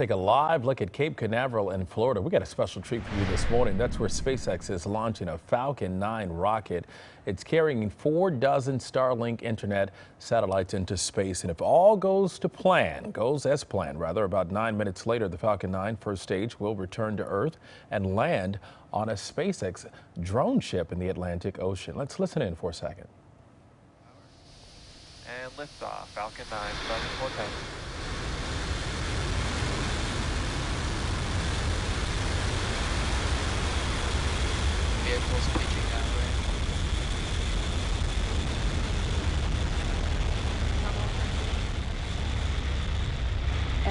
Take a live look at Cape Canaveral in Florida. We got a special treat for you this morning. That's where SpaceX is launching a Falcon 9 rocket. It's carrying four dozen Starlink internet satellites into space. And if all goes to plan, goes as planned rather, about nine minutes later, the Falcon 9 first stage will return to Earth and land on a SpaceX drone ship in the Atlantic Ocean. Let's listen in for a second. And liftoff, Falcon 9, starting Goals.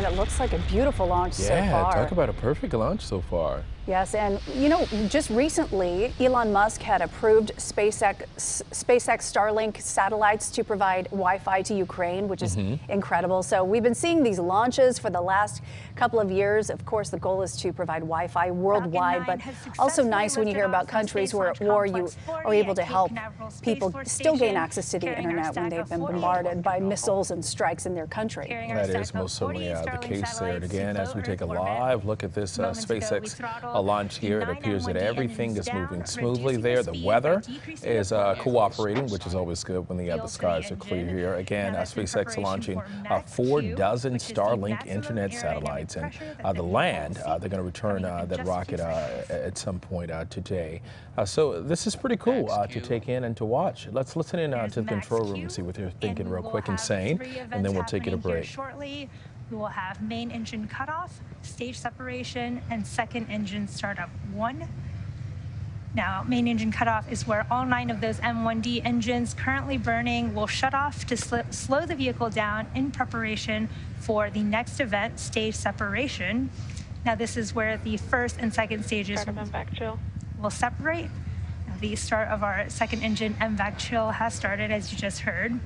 And it looks like a beautiful launch yeah, so far. Yeah, talk about a perfect launch so far. Yes, and you know, just recently, Elon Musk had approved SpaceX, SpaceX Starlink satellites to provide Wi-Fi to Ukraine, which is mm -hmm. incredible. So we've been seeing these launches for the last couple of years. Of course, the goal is to provide Wi-Fi worldwide, but also nice when you hear about countries who are at war, you are able to help people still gain access to the internet when they've been bombarded by missiles and strikes in their country. That is most certainly the case there. And again, as we take a live look at this uh, SpaceX a launch here. It appears that everything is moving smoothly there. The weather is uh, cooperating, which is always good when the, uh, the skies are clear here. Again, uh, SpaceX launching uh, four dozen Starlink internet satellites. And uh, the land, uh, they're going to return that rocket at some point today. so this is pretty cool to take in and to watch. Let's listen in to the control room and see what they're thinking real quick and saying, and then we'll take it a break. We will have main engine cutoff, stage separation, and second engine startup one. Now, main engine cutoff is where all nine of those M1D engines currently burning will shut off to sl slow the vehicle down in preparation for the next event, stage separation. Now, this is where the first and second stages will separate. Now, the start of our second engine MVAC chill has started, as you just heard.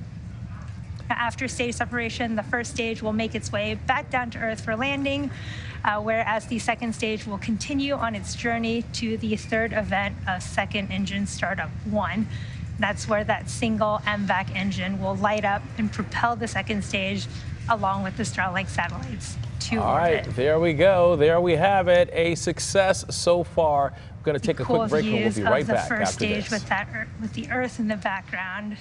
After stage separation, the first stage will make its way back down to Earth for landing, uh, whereas the second stage will continue on its journey to the third event of second engine startup one. That's where that single MVAC engine will light up and propel the second stage along with the Starlink satellites to All orbit. right, there we go. There we have it. A success so far. We're going to take a quick break and we'll be right back after this. With, that, with the Earth in the background.